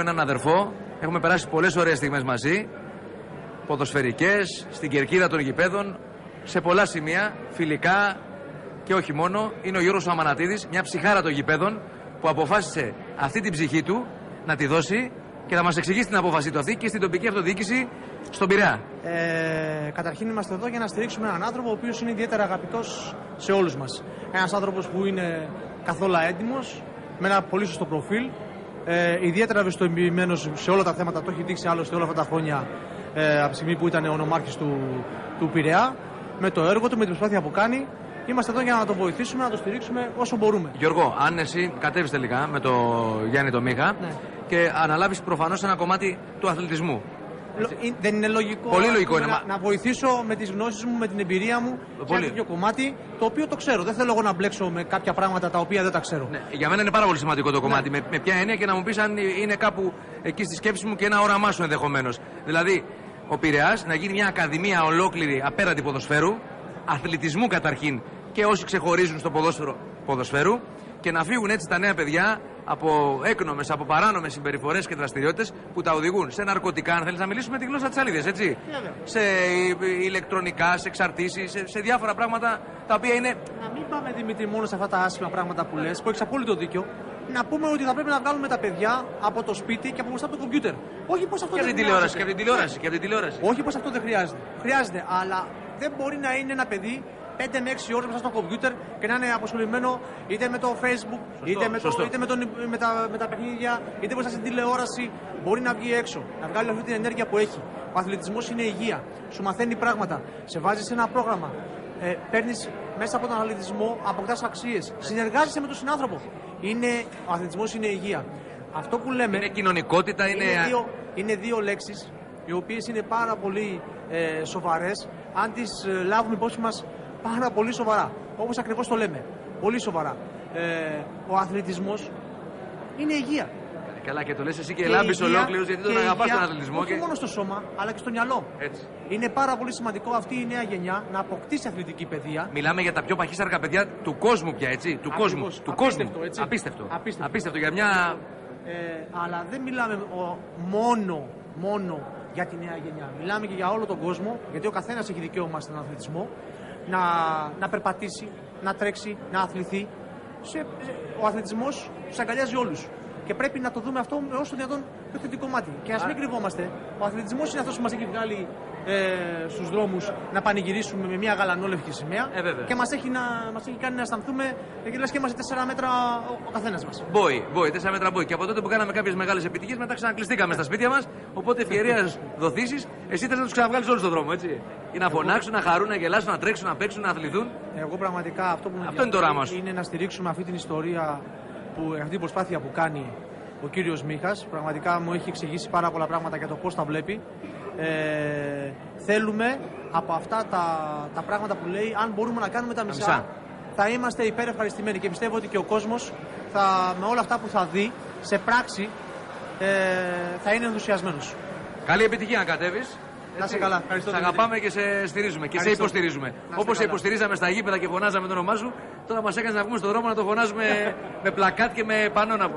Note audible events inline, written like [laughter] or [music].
έναν αδερφό. Έχουμε περάσει πολλές ωραίες στιγμές μαζί. Ποδοσφαιρικές, στην κερκίδα των γηπέδων, σε πολλά σημεία, φιλικά και όχι μόνο. Είναι ο Γιώργος Αμανατίδης, μια ψυχάρα των γηπέδων που αποφάσισε αυτή την ψυχή του να τη δώσει και θα μας εξηγήσει την απόφασή του αυτή και στην τοπική αυτοδιοίκηση στον Πειραιά. Ε, καταρχήν είμαστε εδώ για να στηρίξουμε έναν άνθρωπο ο οποίος είναι ιδιαίτερα αγαπητός σε όλους μας. Ένας άνθρωπος που είναι καθόλου έντιμος, με ένα πολύ σωστό προφίλ, ε, ιδιαίτερα ευαισθητοποιημένος σε όλα τα θέματα. Το έχει δείξει άλλωστε όλα αυτά τα χρόνια ε, από τη στιγμή που ήταν ο νομάρχης του, του Πειραιά. Με το έργο του, με την προσπάθεια που κάνει. Είμαστε εδώ για να τον βοηθήσουμε, να τον στηρίξουμε όσο μπορούμε. Γιώργο, αν εσύ κατέβεις τελικά με το Γιάννη το Μίχα Ναι. και αναλάβεις προφανώς ένα κομμάτι του αθλητισμού. Λο- ε, Δεν είναι λογικό, Πολύ ας λογικό πούμε, είναι, να, μα- να βοηθήσω με τις γνώσεις μου, με την εμπειρία μου σε Πολύ. ένα τέτοιο κομμάτι το οποίο το ξέρω. Δεν θέλω εγώ να μπλέξω με κάποια πράγματα τα οποία δεν τα ξέρω. Ναι, για μένα είναι πάρα πολύ σημαντικό το κομμάτι. Ναι. Με, με ποια έννοια και να μου πεις αν είναι κάπου εκεί στη σκέψη μου και ένα όραμά σου ενδεχομένως. Δηλαδή, ο Πειραιάς να γίνει μια ακαδημία ολόκληρη απέραντη ποδοσφαίρου, αθλητισμού καταρχήν και όσοι ξεχωρίζουν στο ποδόσφαιρο ποδοσφαίρου και να φύγουν έτσι τα νέα παιδιά από έκνομες, από παράνομες συμπεριφορές και δραστηριότητες που τα οδηγούν σε ναρκωτικά. Αν θέλεις να μιλήσουμε τη γλώσσα της αλήθειας, έτσι. Βέβαια. Σε ηλεκτρονικά, σε εξαρτήσεις, σε, σε διάφορα πράγματα τα οποία είναι Να μην πάμε Δημήτρη μόνο σε αυτά τα άσχημα πράγματα που λες, που έχεις απόλυτο δίκιο. Να πούμε ότι θα πρέπει να βγάλουμε τα παιδιά από το σπίτι και από μπροστά από το κομπιούτερ. Όχι πως αυτό και από δεν την τηλεόραση. χρειάζεται. Και από την τηλεόραση. Και από την τηλεόραση. Όχι πως αυτό δεν χρειάζεται. Χρειάζεται, αλλά δεν μπορεί να είναι ένα παιδί 5 με 6 ώρες μέσα στο κομπιούτερ και να είναι αποσχολημένο είτε με το facebook, είτε, με, το, σωστό. είτε με, τον, με, τα, με τα παιχνίδια, είτε μπροστά στην τηλεόραση. Μπορεί να βγει έξω, να βγάλει αυτή την ενέργεια που έχει. Ο αθλητισμός είναι υγεία. Σου μαθαίνει πράγματα. Σε βάζεις σε ένα πρόγραμμα. Ε, Παίρνεις μέσα από τον αθλητισμό, αποκτάς αξίες. Συνεργάζεσαι με τον συνάνθρωπο. Είναι, ο αθλητισμός είναι υγεία. Αυτό που λέμε. Είναι κοινωνικότητα, είναι. Είναι δύο, είναι δύο λέξεις οι οποίες είναι πάρα πολύ ε, σοβαρές αν τις ε, λάβουμε υπόψη μας πάρα πολύ σοβαρά. Όπως ακριβώς το λέμε. Πολύ σοβαρά. Ε, ο αθλητισμός είναι υγεία. Καλά, και το λες εσύ και Και λάμπεις υγεία- ολόκληρος γιατί τον και αγαπάς υγεία τον αθλητισμό. Όχι Και... μόνο στο σώμα, αλλά και στο μυαλό. Έτσι. Είναι πάρα πολύ σημαντικό αυτή η νέα γενιά να αποκτήσει αθλητική παιδεία. Μιλάμε για τα πιο παχύσαρκα παιδιά του κόσμου πια, έτσι. Του Ακριβώς. κόσμου. Του Απίστευτο, κόσμου. έτσι. Απίστευτο. Απίστευτο. Απίστευτο. Για μια. Ε, αλλά δεν μιλάμε ο- μόνο, μόνο για τη νέα γενιά. Μιλάμε και για όλο τον κόσμο, γιατί ο καθένας έχει δικαίωμα στον αθλητισμό, να, να περπατήσει, να τρέξει, να αθληθεί. Σε, σε- ο αθλητισμός του αγκαλιάζει όλους. Και πρέπει να το δούμε αυτό με όσο δυνατόν πιο θετικό μάτι. Και ας μην κρυβόμαστε. Ο αθλητισμός είναι αυτός που μας έχει βγάλει ε, στους δρόμους να πανηγυρίσουμε με μια γαλανόλευκη σημαία. Ε, βέβαια. και μας έχει, να- μας έχει κάνει να αισθανθούμε ε, λες και είμαστε 4 μέτρα ο, ο καθένας μας. Μπόι, μπόι, τέσσερα μέτρα μπόι. Και από τότε που κάναμε κάποιες μεγάλες επιτυχίες, μετά ξανακλειστήκαμε στα σπίτια μας. Οπότε ευκαιρία δοθήσεις, εσύ θες να τους ξαναβγάλεις όλους στον δρόμο, έτσι. Ή να φωνάξουν, να χαρούν, να γελάσουν, να τρέξουν, να παίξουν, να αθληθούν. Εγώ πραγματικά αυτό που με Αυτό είναι το ενδιαφέρει ράμα σου. είναι να στηρίξουμε αυτή την ιστορία, που, αυτή την προσπάθεια που κάνει ο κύριος Μίχας. Πραγματικά μου έχει εξηγήσει πάρα πολλά πράγματα για το πώς τα βλέπει. Ε, θέλουμε από αυτά τα, τα πράγματα που λέει, αν μπορούμε να κάνουμε τα μισά, μισά. θα είμαστε υπερευχαριστημένοι και πιστεύω ότι και ο κόσμος θα, με όλα αυτά που θα δει σε πράξη ε, θα είναι ενθουσιασμένος. Καλή επιτυχία να κατέβεις. Να είσαι καλά. Ευχαριστώ, Σε Δημήτρη. αγαπάμε και σε στηρίζουμε. Και σε Ευχαριστώ. υποστηρίζουμε. είστε Όπως σε καλά. υποστηρίζαμε στα γήπεδα και φωνάζαμε το όνομά σου, τώρα μας έκανες να βγούμε στον δρόμο να το φωνάζουμε [laughs] με πλακάτ και με πανό να